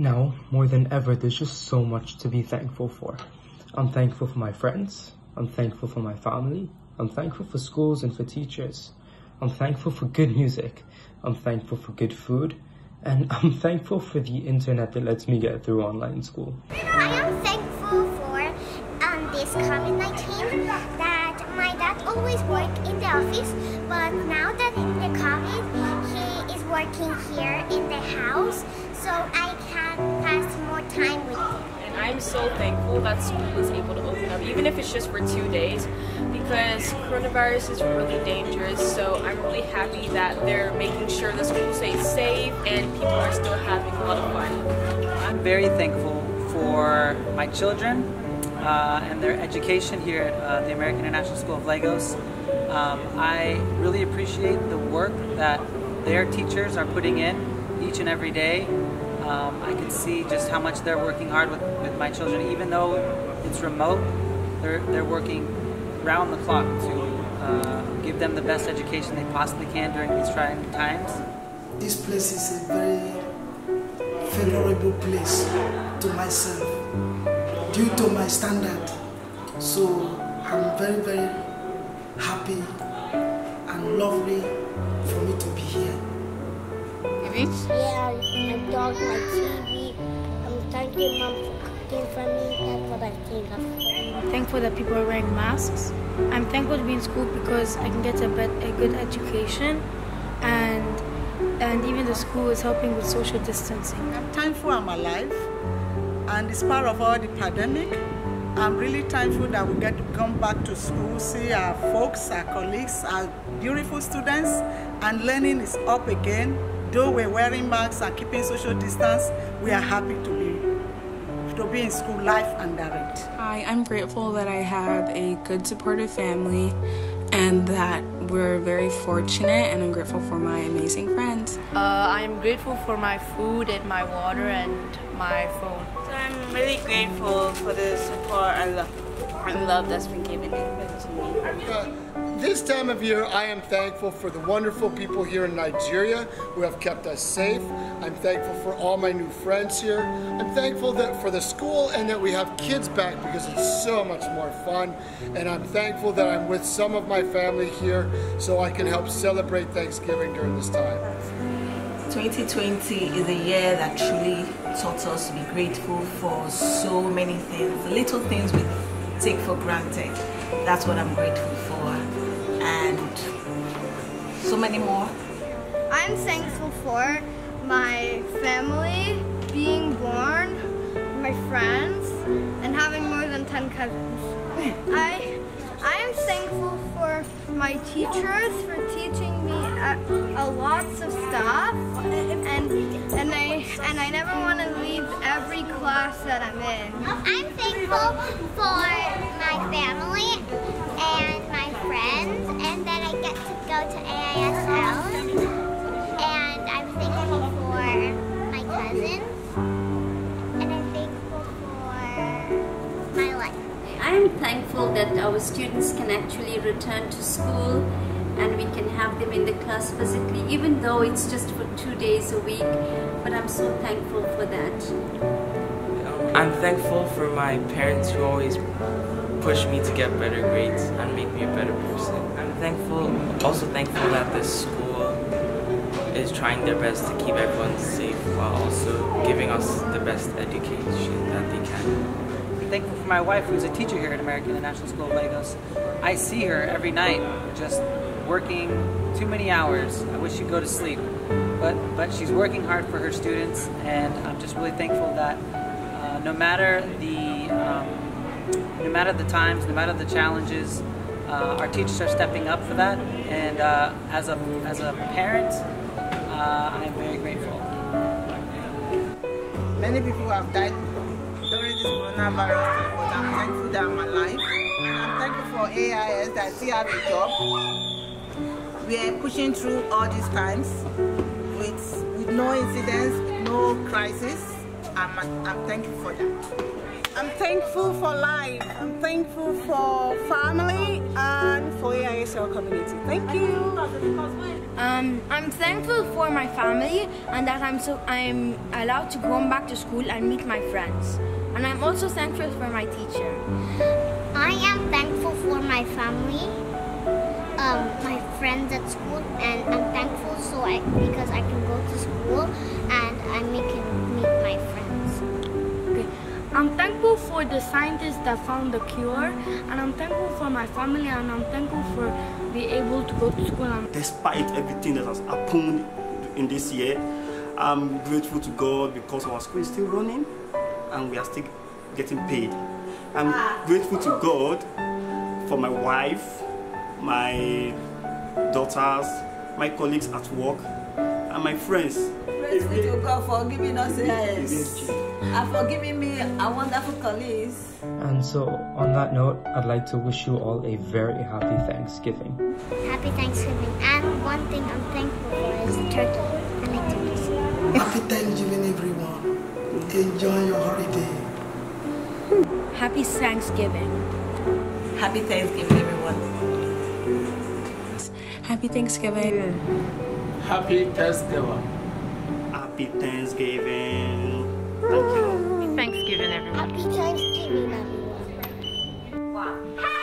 Now, more than ever, there's just so much to be thankful for. I'm thankful for my friends. I'm thankful for my family. I'm thankful for schools and for teachers. I'm thankful for good music. I'm thankful for good food. And I'm thankful for the internet that lets me get through online school. I am thankful for um, this COVID-19 that my dad always worked in the office, but now that in the COVID, he is working here in the house, so I can pass more time with him. And I'm so thankful that school is able to open up, even if it's just for two days, because coronavirus is really dangerous. So I'm really happy that they're making sure the school stays safe and people are still having a lot of fun. I'm very thankful for my children uh, and their education here at uh, the American International School of Lagos. Um, I really appreciate the work that their teachers are putting in each and every day. Um, I can see just how much they're working hard with, with my children, even though it's remote. They're, they're working round the clock to uh, give them the best education they possibly can during these trying times. This place is a very favorable place to myself due to my standard. So I'm very, very happy and lovely for me to be here. Yeah, I dog my TV. I'm thanking mom for cooking for me. That's what I think of. I'm thankful that people are wearing masks. I'm thankful to be in school because I can get a, bet, a good education and and even the school is helping with social distancing. I'm thankful I'm alive and despite of all the pandemic, I'm really thankful that we get to come back to school, see our folks, our colleagues, our beautiful students, and learning is up again. Though we're wearing masks and keeping social distance, we are happy to be to be in school life and direct. Hi, I'm grateful that I have a good supportive family and that we're very fortunate and I'm grateful for my amazing friends. Uh, I'm grateful for my food and my water and my phone. So I'm really grateful for the support and love, and love that's been given to me. This time of year, I am thankful for the wonderful people here in Nigeria who have kept us safe. I'm thankful for all my new friends here. I'm thankful that for the school and that we have kids back because it's so much more fun. And I'm thankful that I'm with some of my family here so I can help celebrate Thanksgiving during this time. 2020 is a year that truly taught us to be grateful for so many things. The little things we take for granted. That's what I'm grateful for. And so many more. I'm thankful for my family, being born, my friends, and having more than 10 cousins. I, I am thankful for my teachers for teaching me a, a lots of stuff, and and I and I never want to leave every class that I'm in. I'm thankful for my family life. I'm thankful that our students can actually return to school and we can have them in the class physically, even though it's just for two days a week. But I'm so thankful for that. I'm thankful for my parents who always push me to get better grades and make me a better person. I'm thankful, also thankful that this school is trying their best to keep everyone safe while also giving us the best education that they can thankful for my wife who's a teacher here at American International School of Lagos. I see her every night just working too many hours. I wish she'd go to sleep. But, but she's working hard for her students and I'm just really thankful that uh, no matter the um, no matter the times, no matter the challenges, uh, our teachers are stepping up for that. And uh, as a as a parent, uh, I am very grateful. Many people have died this coronavirus, but I'm thankful that I'm alive. And I'm thankful for AIS that I still have a job. We are pushing through all these times with, with no incidents, with no crisis. I'm, I'm thankful for that. I'm thankful for life. I'm thankful for family and for AISL community. Thank you. Um, I'm thankful for my family and that I'm so I'm allowed to go back to school and meet my friends. And I'm also thankful for my teacher. I am thankful for my family, um, my friends at school, and I'm thankful so I because I can go to school and I can meet my friends. Okay. I'm thankful for the scientists that found the cure, and I'm thankful for my family, and I'm thankful for being able to go to school. And Despite everything that has happened in this year, I'm grateful to God because our school is still running and we are still getting paid. I'm grateful to God for my wife, my daughters, my colleagues at work, and my friends. Praise be to God for giving us yes. and for giving me a wonderful colleagues. And so, on that note, I'd like to wish you all a very happy Thanksgiving. Happy Thanksgiving. And one thing I'm thankful for is turkey. I like turkeys. Happy Thanksgiving, everyone. Enjoy your holiday. Happy Thanksgiving. Happy Thanksgiving, everyone. Happy Thanksgiving. Happy Thanksgiving. Happy Thanksgiving. Thank you. Thanksgiving, everyone. Happy Thanksgiving, everyone. Wow. Happy Thanksgiving!